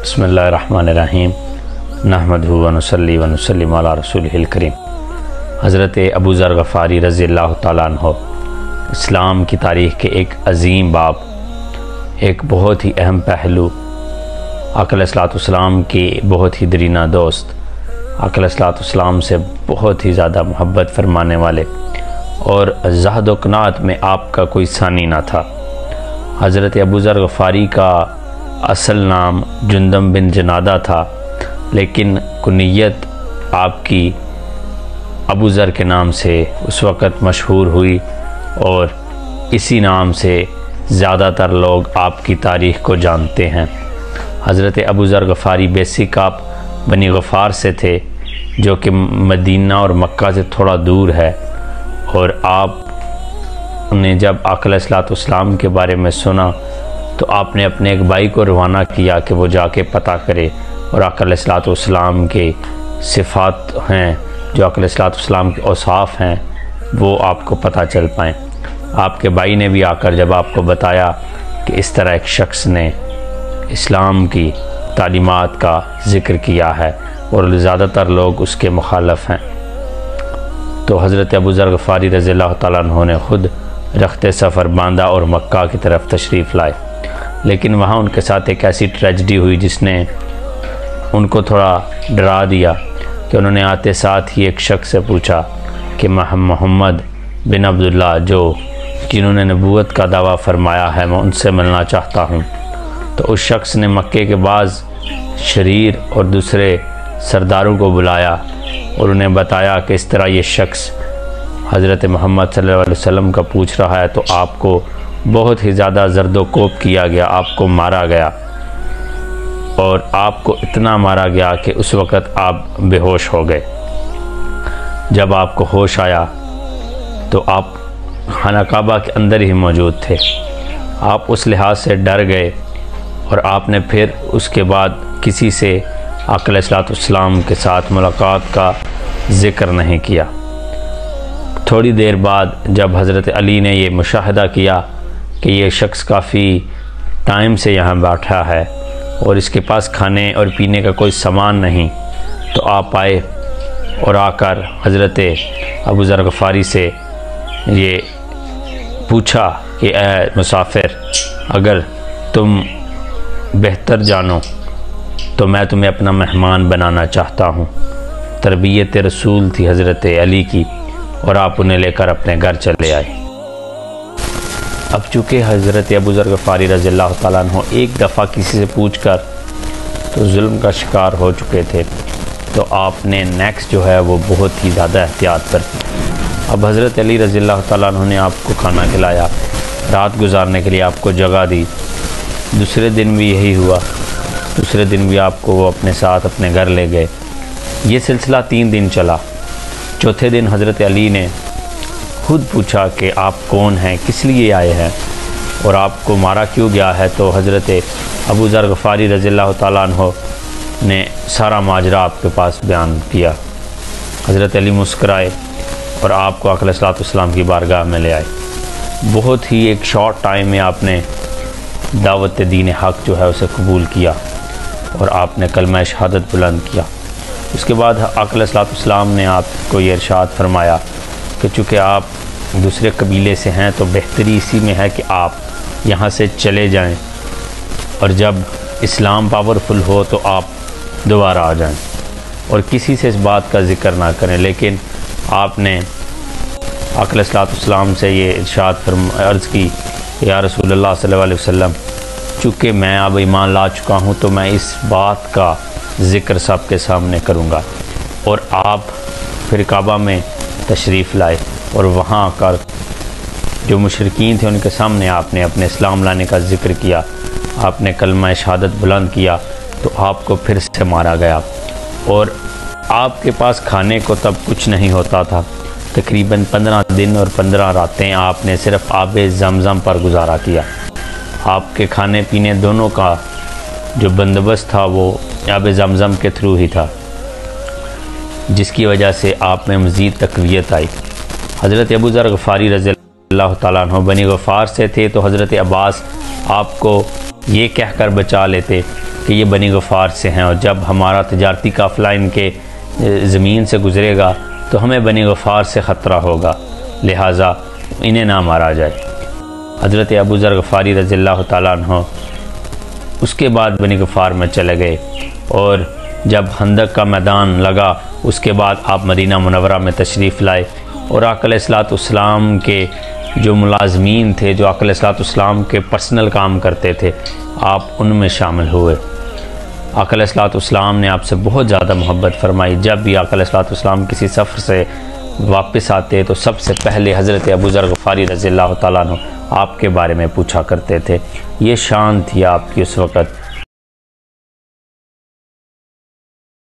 बसमीम नहमद वनसली वनसलम रसूल करीम। हज़रत अबू ज़र गफ़ारी रज़ी हो इस्लाम की तारीख़ के एक अज़ीम बाब, एक बहुत ही अहम पहलू अकलसलाम की बहुत ही दरीना दोस्त अकलसलाम से बहुत ही ज़्यादा मोहब्बत फरमाने वाले और जहद कनात में आपका कोई सानी ना था। हज़रत अबू ज़र गफ़ारी का असल नाम जुंदम बिन जनादा था, लेकिन कुनीत आपकी अबू ज़र के नाम से उस वक़्त मशहूर हुई और इसी नाम से ज़्यादातर लोग आपकी तारीख़ को जानते हैं। हज़रत अबू ज़र गफ़ारी बेसिक आप बनी गफ़ार से थे, जो कि मदीना और मक्का से थोड़ा दूर है, और आप ने जब अकल के बारे में सुना तो आपने अपने एक भाई को रवाना किया कि वो जाके पता करे और अकलसलाम के सिफ़ात हैं, जो अकलसलाम के औसाफ हैं, वो आपको पता चल पाएँ। आपके भाई ने भी आकर जब आपको बताया कि इस तरह एक शख्स ने इस्लाम की तालीमत का ज़िक्र किया है और ज़्यादातर लोग उसके मुखालफ हैं। तो हज़रत अबू ज़र गफ़ारी रज़ी ने ख़ुद रखते सफ़र बांदा और मक्का की तरफ़ तशरीफ़ लाए। लेकिन वहाँ उनके साथ एक ऐसी ट्रेजडी हुई जिसने उनको थोड़ा डरा दिया कि उन्होंने आते साथ ही एक शख्स से पूछा कि मोहम्मद बिन अब्दुल्ला जो जिन्होंने नबूत का दावा फरमाया है, मैं उनसे मिलना चाहता हूँ। तो उस शख्स ने मक्के के बाद शरीर और दूसरे सरदारों को बुलाया और उन्हें बताया कि इस तरह ये शख्स हज़रत मोहम्मद सल्लल्लाहु अलैहि वसल्लम का पूछ रहा है तो आपको बहुत ही ज़्यादा जर्दोकोप किया गया, आपको मारा गया। और आपको इतना मारा गया कि उस वक़्त आप बेहोश हो गए। जब आपको होश आया तो आप खाना काबा के अंदर ही मौजूद थे। आप उस लिहाज से डर गए और आपने फिर उसके बाद किसी से अकलतम के साथ मुलाकात का ज़िक्र नहीं किया। थोड़ी देर बाद जब हज़रत अली ने यह मुशाहदा किया कि ये शख्स काफ़ी टाइम से यहाँ बैठा है और इसके पास खाने और पीने का कोई सामान नहीं। तो आप आए और आकर हज़रत अबू ज़र गफ़ारी से ये पूछा कि, ए मुसाफिर, अगर तुम बेहतर जानो तो मैं तुम्हें अपना मेहमान बनाना चाहता हूँ। तरबियत रसूल थी हज़रत अली की और आप उन्हें लेकर अपने घर चले आए। अब चूँकि हज़रत अबू ज़र गफ़ारी रज़ी हो एक दफ़ा किसी से पूछ कर तो जुल्म का शिकार हो चुके थे तो आपने नेक्स्ट जो है वो बहुत ही ज़्यादा एहतियात कर अब हज़रत अली रज़ी तु ने आपको खाना खिलाया, रात गुजारने के लिए आपको जगह दी। दूसरे दिन भी यही हुआ। दूसरे दिन भी आपको वो अपने साथ अपने घर ले गए। ये सिलसिला तीन दिन चला। चौथे दिन हज़रत अली ने खुद पूछा कि आप कौन हैं, किस लिए आए हैं? और आपको मारा क्यों गया है? तो हज़रत अबू ज़र गफ़ारी रज़ी तहो ने सारा माजरा आपके पास बयान किया। हज़रत अली मुस्कराए और आपको अकलतम की बारगाह में ले आए। बहुत ही एक शॉर्ट टाइम में आपने दावत दीन हक जो है उसे कबूल किया और आपने कलम शहादत बुलंद किया। उसके बाद अकल अकलतम ने आपको ये इरशाद फरमाया कि चूँकि आप दूसरे कबीले से हैं तो बेहतरी इसी में है कि आप यहाँ से चले जाएँ और जब इस्लाम पावरफुल हो तो आप दोबारा आ जाएँ। और किसी से इस बात का ज़िक्र ना करें, लेकिन आपने अकलतम से ये इर्शाद फरम, अर्ज़ की, या रसूल वसल्लम, चूँकि मैं अब ईमान ला चुका हूँ तो मैं इस बात का ज़िक्र सबके सामने करूँगा। और आप फिर काबा में तशरीफ़ लाए और वहाँ आकर जो मशरकिन थे उनके सामने आपने अपने इस्लाम लाने का ज़िक्र किया, आपने कलमा शहादत बुलंद किया तो आपको फिर से मारा गया। और आपके पास खाने को तब कुछ नहीं होता था। तकरीबन पंद्रह दिन और पंद्रह रातें आपने सिर्फ़ आब जमज़म पर गुजारा किया। आपके खाने पीने दोनों का जो बंदोबस्त था वो आब जमज़म के थ्रू ही था। जिसकी वजह से आप में मज़ीद तकवीत आई। हज़रत अबू ज़र गफ़ारी रज़ी अल्लाह तु बनी गफ़ार से थे तो हज़रत अब्बास आपको ये कह कर बचा लेते कि ये बनी गफ़ार से हैं, और जब हमारा तजारती काफ़िला इनके ज़मीन से गुज़रेगा तो हमें बनी गफ़ार से ख़तरा होगा। लिहाजा इन्हें ना मारा जाए। हज़रत अबू ज़र गफ़ारी रज़ी तह उसके बाद बनी गफ़ार में चले गए, और जब हंदक का मैदान लगा, उसके बाद आप मदीना मनवरा में तशरीफ़ लाए। और आकल सलाम के जो मुलाजमीन थे, जो आकल सलाम के पर्सनल काम करते थे, आप उनमें शामिल हुए। आकल सलाम ने आपसे बहुत ज़्यादा मोहब्बत फरमाई। जब भी आकल सलाम किसी सफ़र से वापस आते तो सबसे पहले हज़रत अबू ज़र गफ़ारी रज़ी तु आपके बारे में पूछा करते थे। ये शान थी आपकी उस वक़्त।